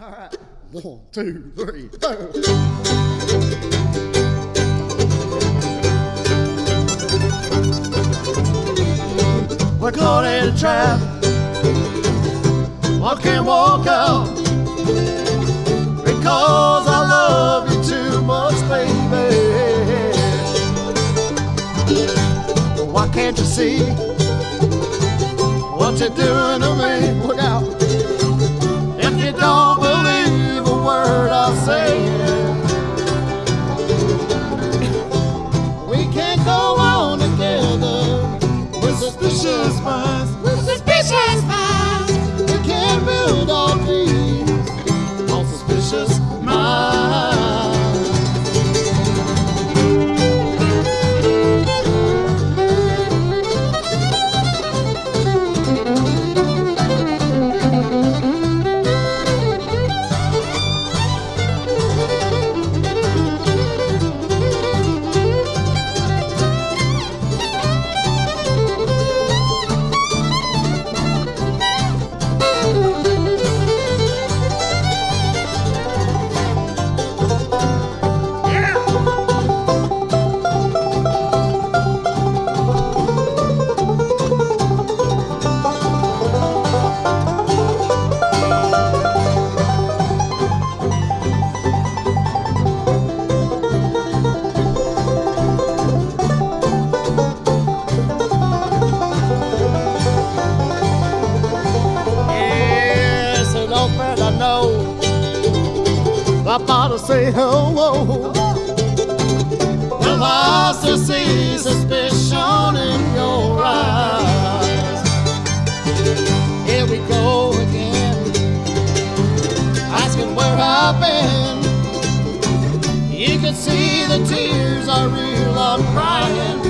All right. One, two, three, four. We're caught in a trap. I can't walk out because I love you too much, baby. Why can't you see what you're doing to me? Look out. If you don't I say, I know. I thought to say hello. Well, I see suspicion in your eyes. Here we go again, asking where I've been. You can see the tears are real, I'm crying.